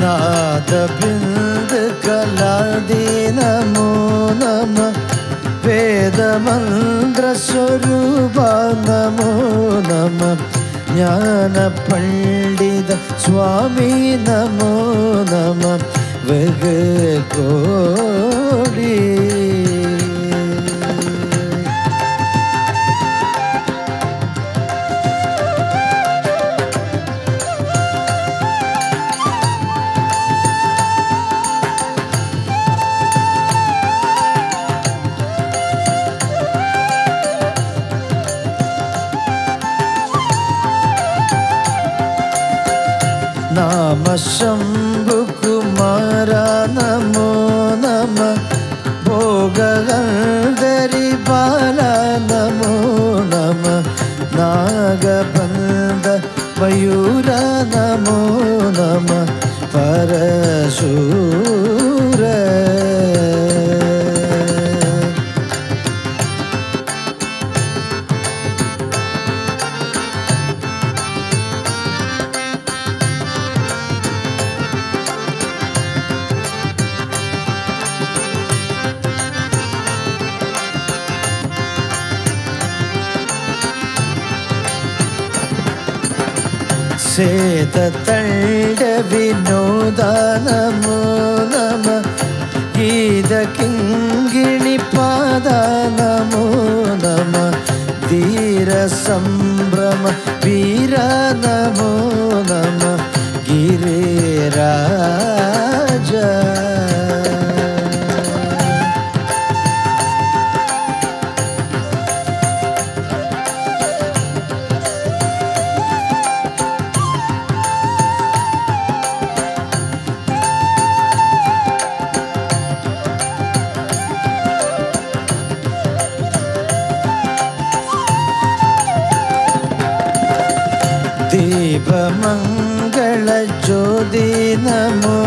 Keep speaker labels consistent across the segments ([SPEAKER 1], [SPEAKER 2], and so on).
[SPEAKER 1] ना पिन्द् नमो नमः भेदमन्त्रस्वरूप नमो नमः ज्ञानपण्डित स्वामी नमो नमः नाम शम्भुकुमार नमो नमः। भोगरि पार नमो नमः। नागबन्ध मयूर नमो नमः। परशु ेदत विनोदानमो नमः। कीद किङ्गिणिपादानमो नमः। तीरसम्भ्रम पीरा नमो नमः। मङ्गलज्योति नमो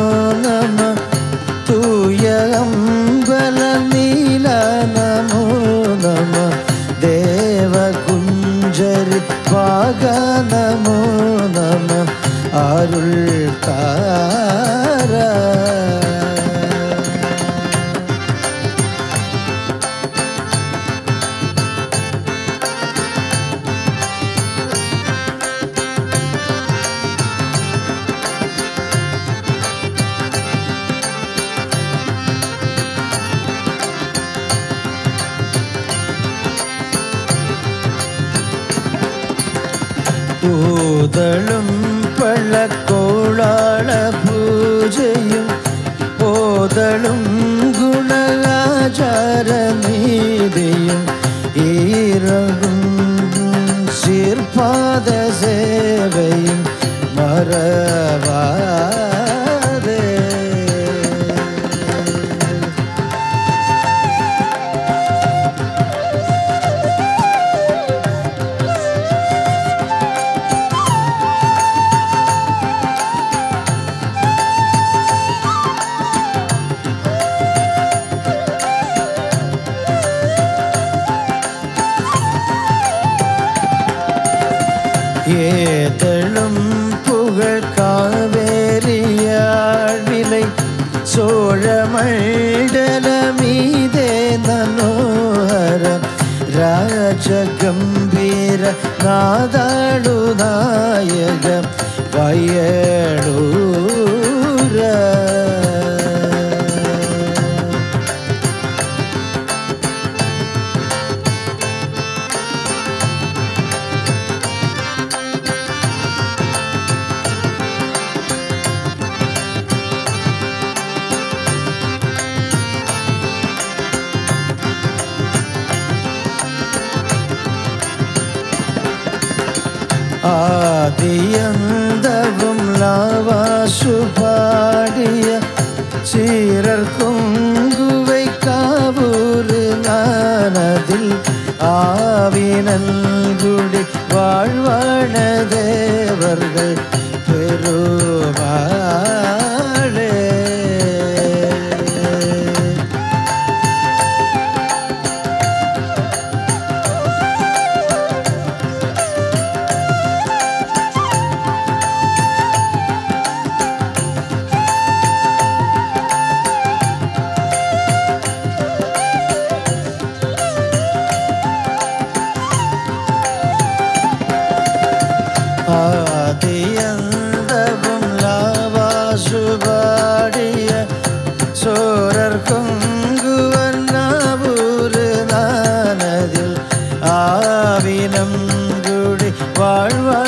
[SPEAKER 1] പൂതളും പള്ളക്കോളാള പൂജയും പോതളും ഗുണാചാര നീതിയും ഈറകും ശീർപാദ സേവയും മറവാതെ चोळमण्डलमीदे धनोर राजगम्भीर नाडुदायक वयडु ആദിയന്തവും ലാവാശുപാടിയ പാടിയ നാനതിൽ ആവിനല്ല வாழ்வாய்